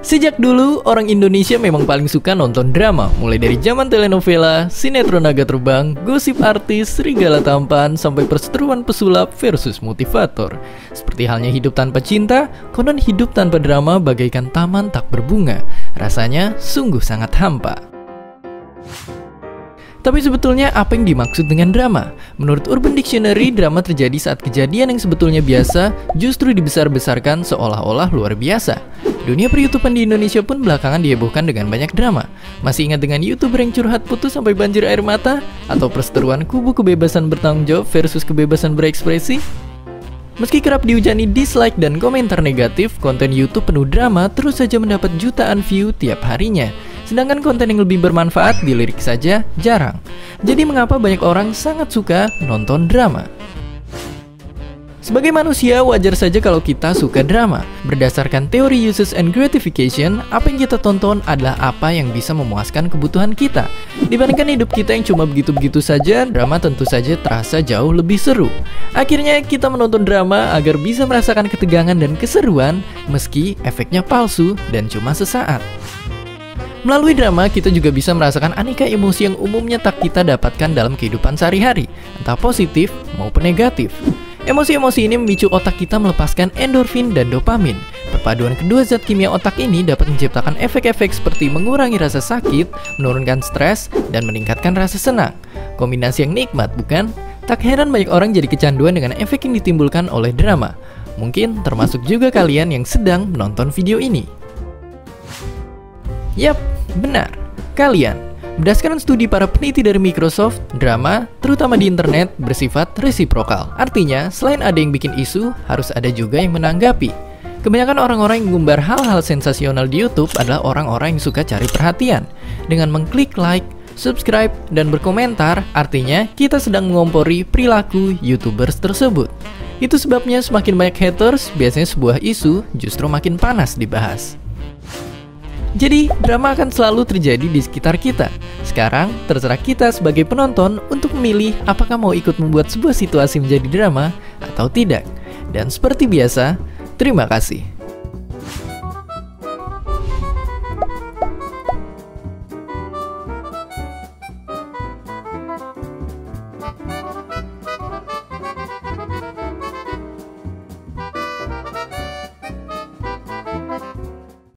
Sejak dulu, orang Indonesia memang paling suka nonton drama, mulai dari zaman telenovela, sinetron naga terbang, gosip artis, serigala tampan, sampai perseteruan pesulap versus motivator. Seperti halnya hidup tanpa cinta, konon hidup tanpa drama bagaikan taman tak berbunga. Rasanya sungguh sangat hampa. Tapi sebetulnya apa yang dimaksud dengan drama? Menurut Urban Dictionary, drama terjadi saat kejadian yang sebetulnya biasa justru dibesar-besarkan seolah-olah luar biasa. Dunia peryoutuban di Indonesia pun belakangan dihebohkan dengan banyak drama. Masih ingat dengan youtuber yang curhat putus sampai banjir air mata? Atau perseteruan kubu kebebasan bertanggung jawab versus kebebasan berekspresi? Meski kerap dihujani dislike dan komentar negatif, konten YouTube penuh drama terus saja mendapat jutaan view tiap harinya. Sedangkan konten yang lebih bermanfaat dilirik saja jarang. Jadi mengapa banyak orang sangat suka nonton drama? Sebagai manusia, wajar saja kalau kita suka drama. Berdasarkan teori uses and gratification, apa yang kita tonton adalah apa yang bisa memuaskan kebutuhan kita. Dibandingkan hidup kita yang cuma begitu-begitu saja, drama tentu saja terasa jauh lebih seru. Akhirnya, kita menonton drama agar bisa merasakan ketegangan dan keseruan, meski efeknya palsu dan cuma sesaat. Melalui drama, kita juga bisa merasakan aneka emosi yang umumnya tak kita dapatkan dalam kehidupan sehari-hari, entah positif maupun negatif. Emosi-emosi ini memicu otak kita melepaskan endorfin dan dopamin. Perpaduan kedua zat kimia otak ini dapat menciptakan efek-efek seperti mengurangi rasa sakit, menurunkan stres, dan meningkatkan rasa senang. Kombinasi yang nikmat, bukan? Tak heran banyak orang jadi kecanduan dengan efek yang ditimbulkan oleh drama. Mungkin termasuk juga kalian yang sedang menonton video ini. Yap, benar. Kalian Berdasarkan studi para peneliti dari Microsoft, drama, terutama di internet, bersifat resiprokal. Artinya, selain ada yang bikin isu, harus ada juga yang menanggapi. Kebanyakan orang-orang yang mengumbar hal-hal sensasional di YouTube adalah orang-orang yang suka cari perhatian. Dengan mengklik like, subscribe, dan berkomentar, artinya kita sedang mengompori perilaku YouTubers tersebut. Itu sebabnya semakin banyak haters, biasanya sebuah isu justru makin panas dibahas. Jadi, drama akan selalu terjadi di sekitar kita. Sekarang, terserah kita sebagai penonton untuk memilih apakah mau ikut membuat sebuah situasi menjadi drama atau tidak. Dan seperti biasa, terima kasih.